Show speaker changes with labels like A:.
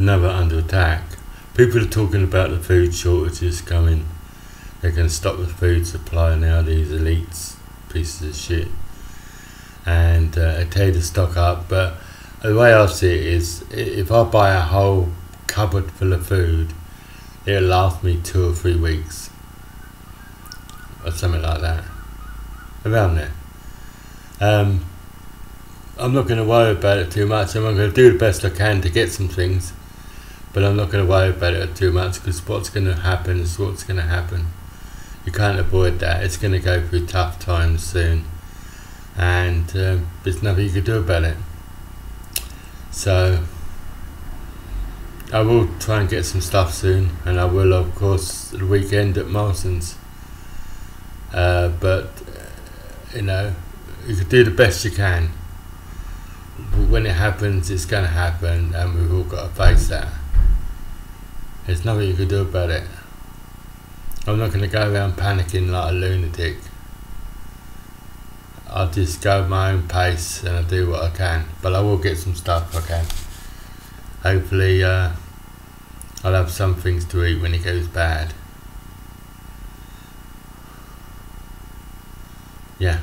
A: never under attack. People are talking about the food shortages coming. Going to stop the food supply now, these elites, pieces of shit. And uh, tear the stock up. But the way I see it is if I buy a whole cupboard full of food, it'll last me two or three weeks. Or something like that. Around there. Um, I'm not going to worry about it too much. I'm going to do the best I can to get some things, but I'm not going to worry about it too much because what's going to happen is what's going to happen. You can't avoid that. It's going to go through tough times soon, and uh, there's nothing you can do about it. So I will try and get some stuff soon, and I will, of course, the weekend at Morrison's. Uh, but uh, you know, you can do the best you can But when it happens, it's going to happen, and we've all got to face that. There's nothing you can do about it. I'm not going to go around panicking like a lunatic. I'll just go at my own pace and I'll do what I can. But I will get some stuff I can. Hopefully, uh, I'll have some things to eat when it goes bad. Yeah.